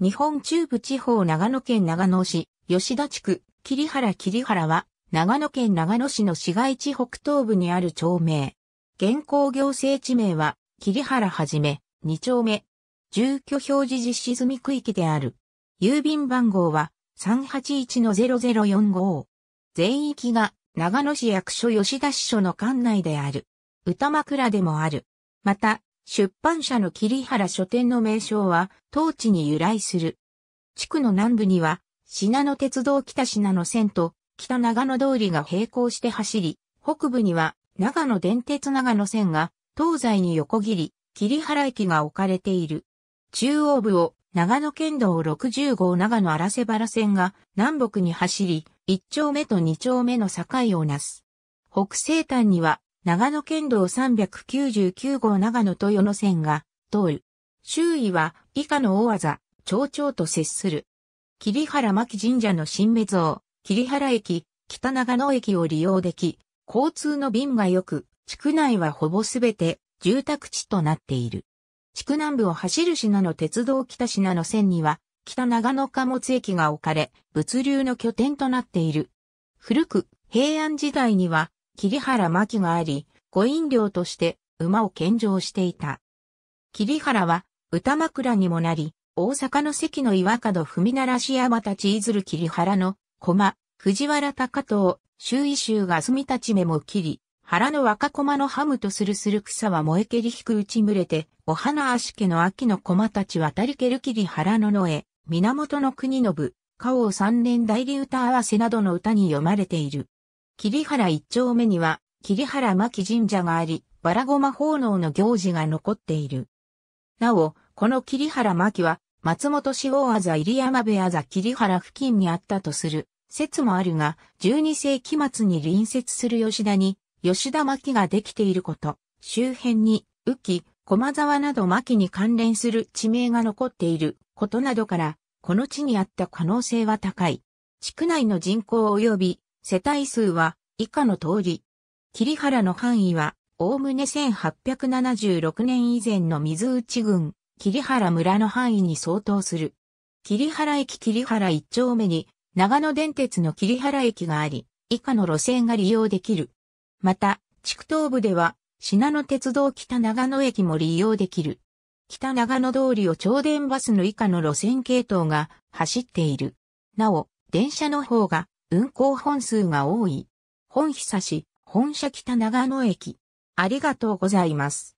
日本中部地方長野県長野市、吉田地区、桐原桐原は、長野県長野市の市街地北東部にある町名。現行行政地名は、桐原はじめ、二丁目。住居表示実施済み区域である。郵便番号は381-0045。全域が長野市役所吉田支所の管内である。歌枕でもある。また、出版社の桐原書店の名称は、当地に由来する。地区の南部には、信濃鉄道北信濃線と北長野通りが並行して走り、北部には長野電鉄長野線が東西に横切り、桐原駅が置かれている。中央部を長野県道60号長野荒瀬原線が南北に走り、1丁目と2丁目の境をなす。北西端には長野県道399号長野豊野線が通る。周囲は以下の大技、町長と接する。桐原牧神社の新目像、桐原駅、北長野駅を利用でき、交通の便が良く、地区内はほぼすべて住宅地となっている。地区南部を走る品の鉄道北品の線には、北長野貨物駅が置かれ、物流の拠点となっている。古く、平安時代には、桐原巻があり、御飲料として馬を献上していた。桐原は、歌枕にもなり、大阪の関の岩角踏み鳴し山立ちいずる桐原の駒、藤原高藤、周囲衆が住み立ち目も切り、腹の若駒のハムとするする草は燃えけり引く打ち群れて、お花足家の秋の駒たち渡りけるきり腹の野へ、源の国の部、花王三年代理歌合わせなどの歌に読まれている。桐原一丁目には、桐原牧神社があり、バラゴマ奉納の行事が残っている。なお、この桐原牧は、松本市大あざ入山部あざ桐原付近にあったとする説もあるが、12世紀末に隣接する吉田に、吉田牧ができていること、周辺に、浮き、駒沢など牧に関連する地名が残っていることなどから、この地にあった可能性は高い。地区内の人口及び世帯数は以下の通り。桐原の範囲は、おおむね1876年以前の水内郡、桐原村の範囲に相当する。桐原駅桐原一丁目に、長野電鉄の桐原駅があり、以下の路線が利用できる。また、地区東部では、信濃鉄道北長野駅も利用できる。北長野通りを超電バスの以下の路線系統が走っている。なお、電車の方が運行本数が多い。本久し、本社北長野駅。ありがとうございます。